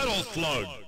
Metal Slug.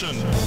Mission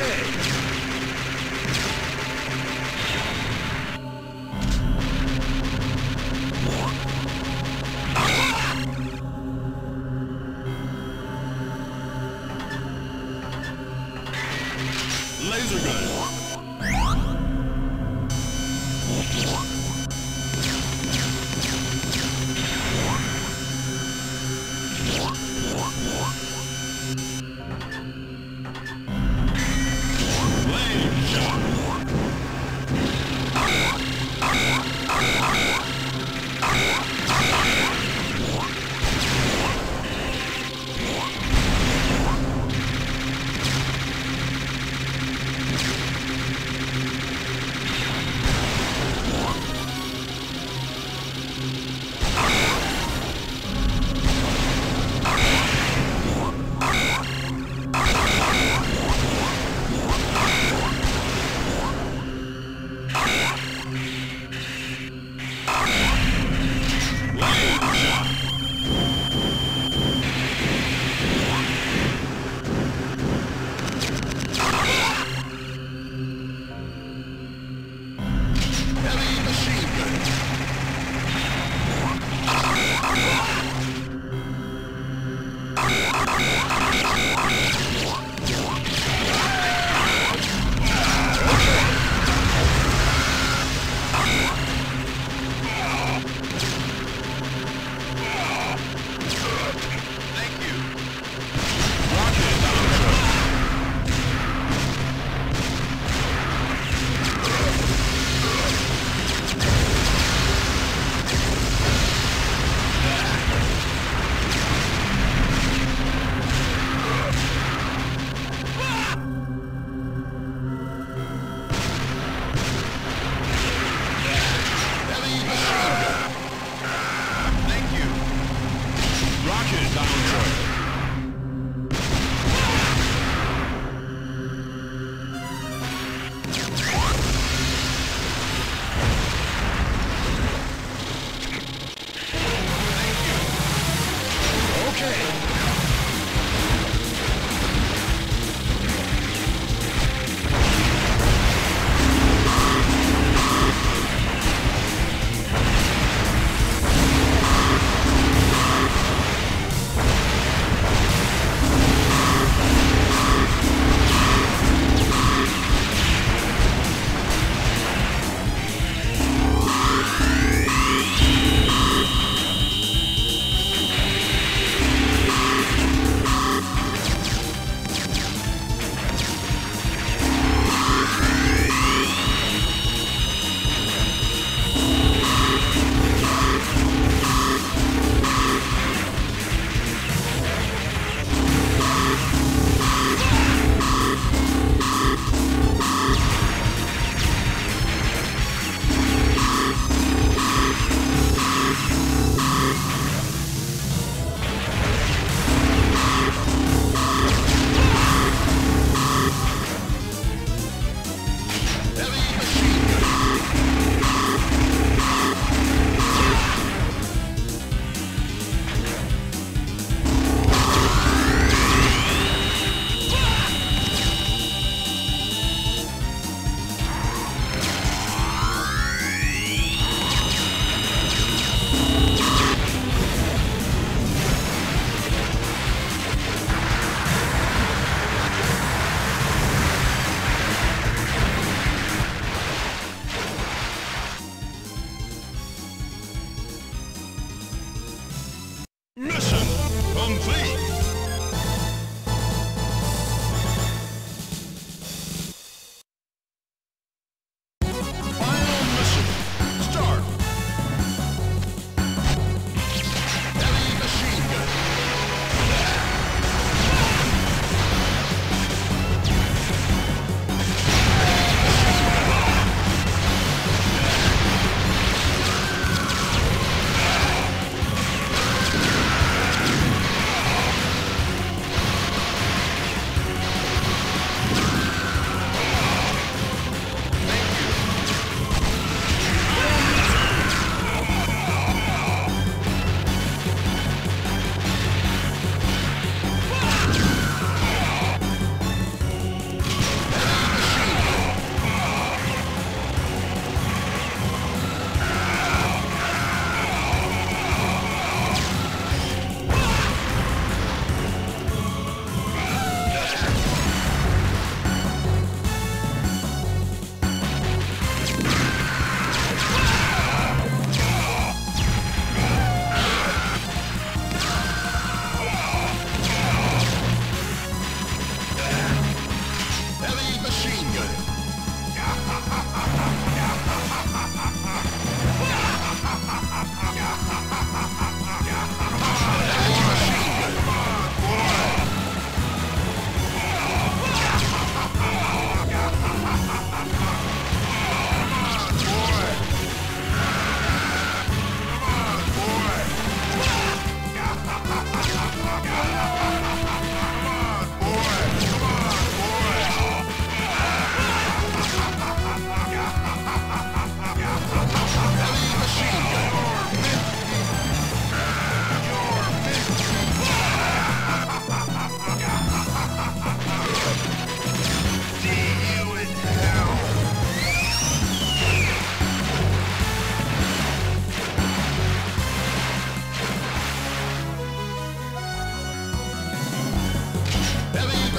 Laser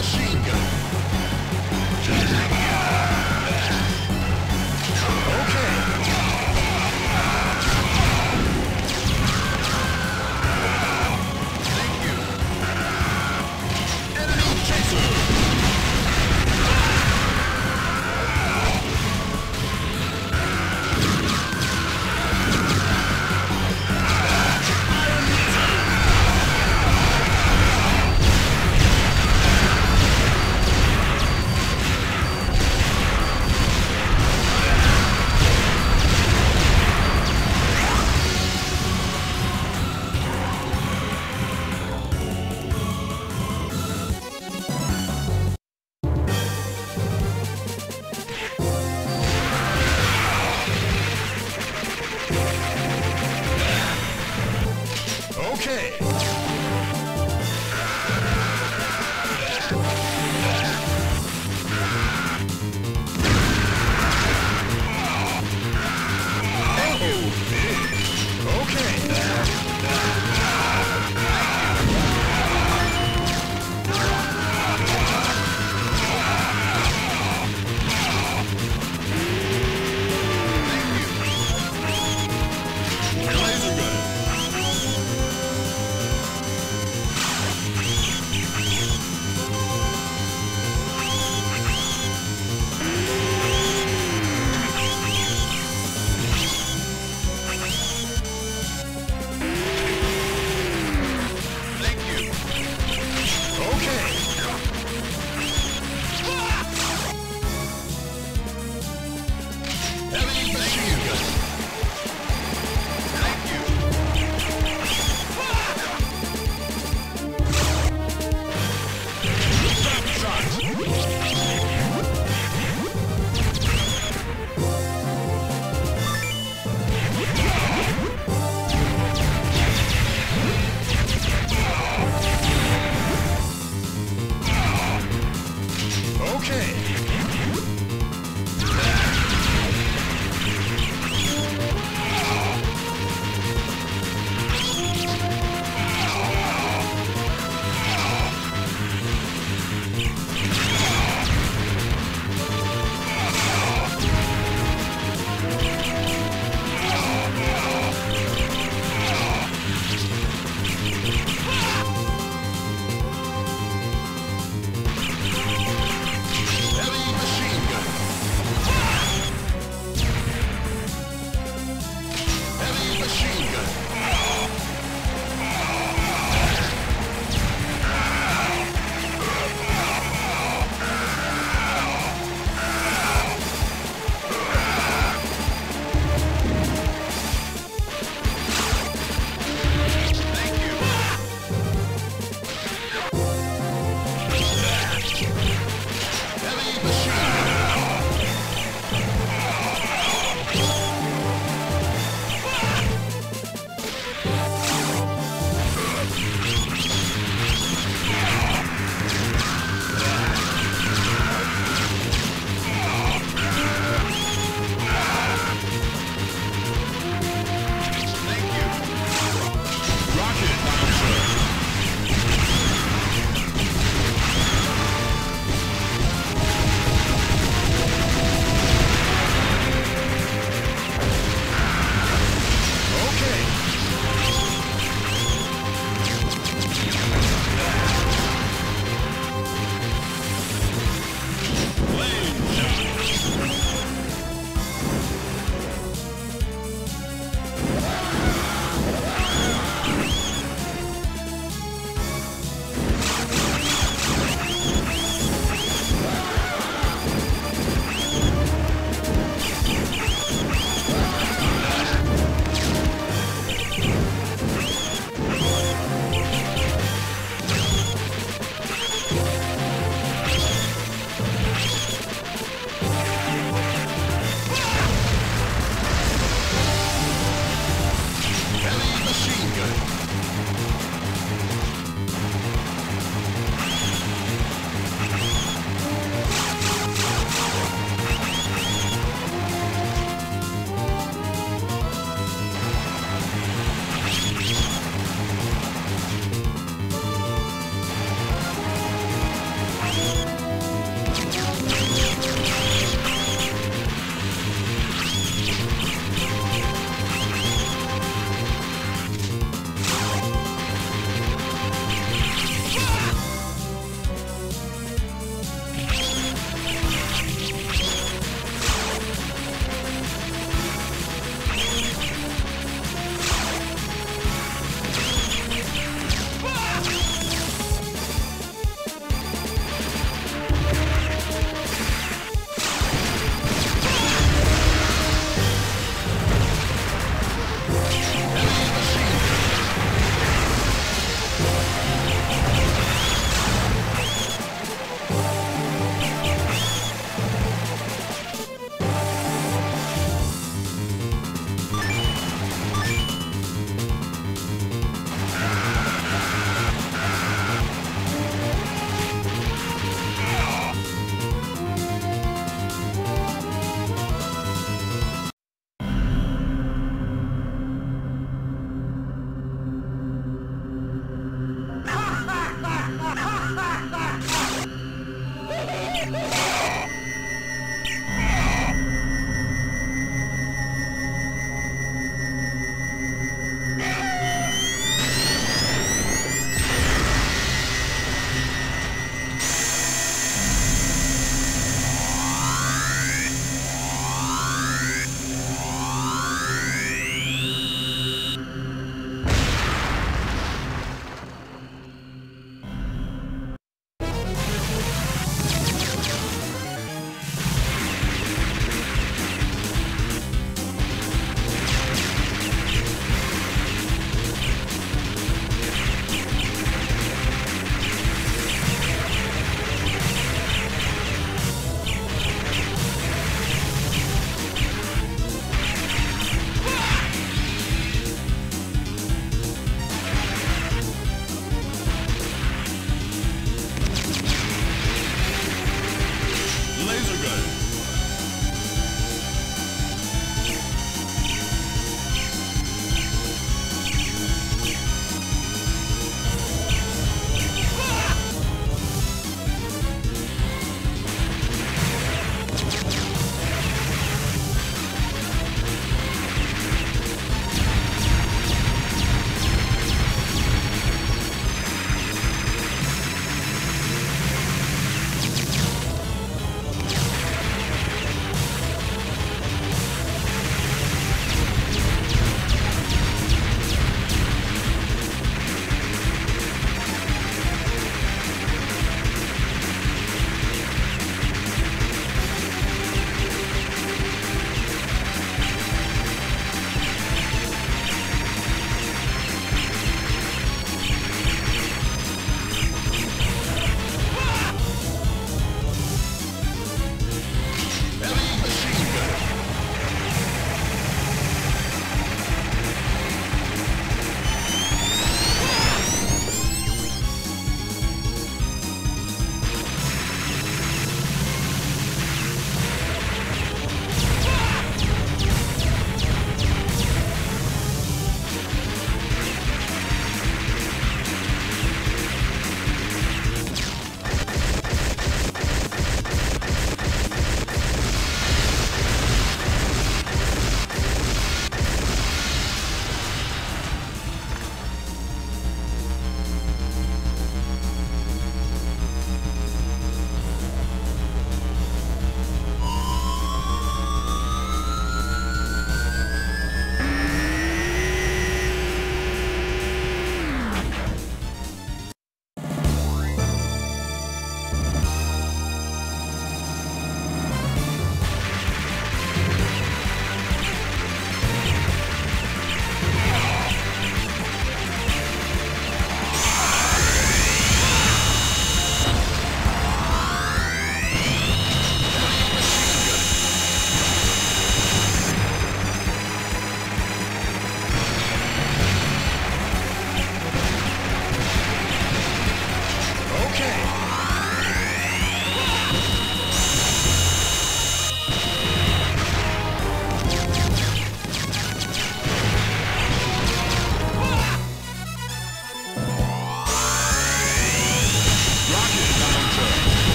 machine gun.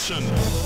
Mission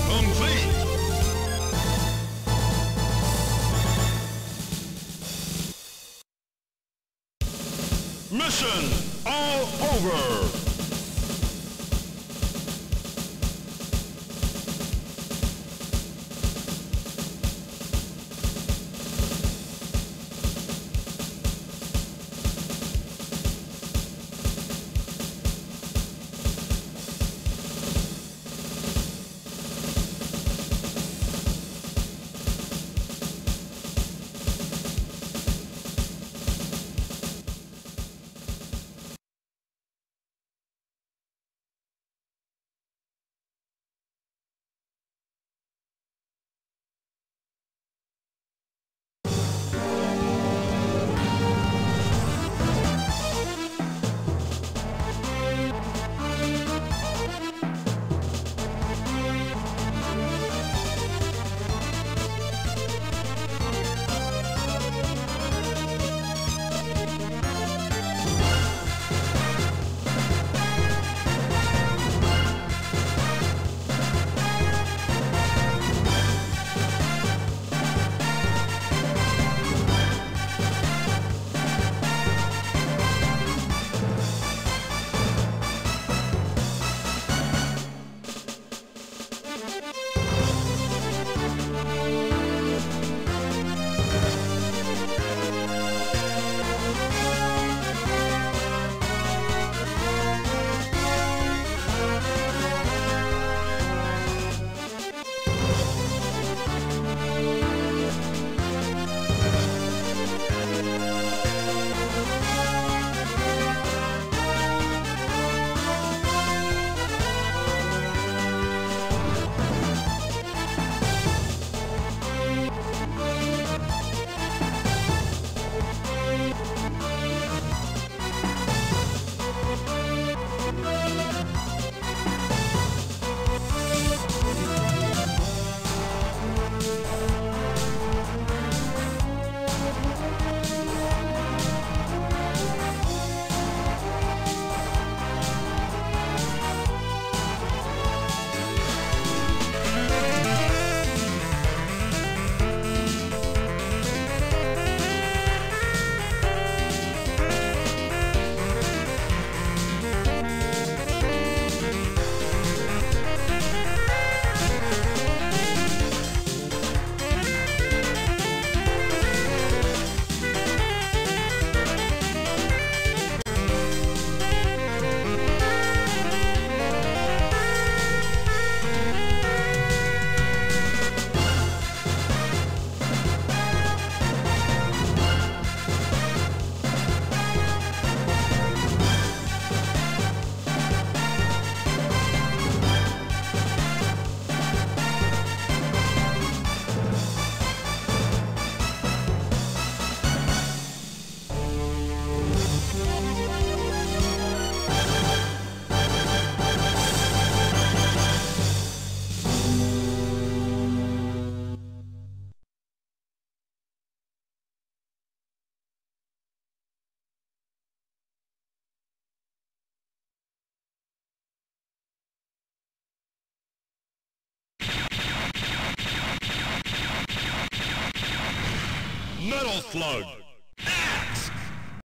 Slug.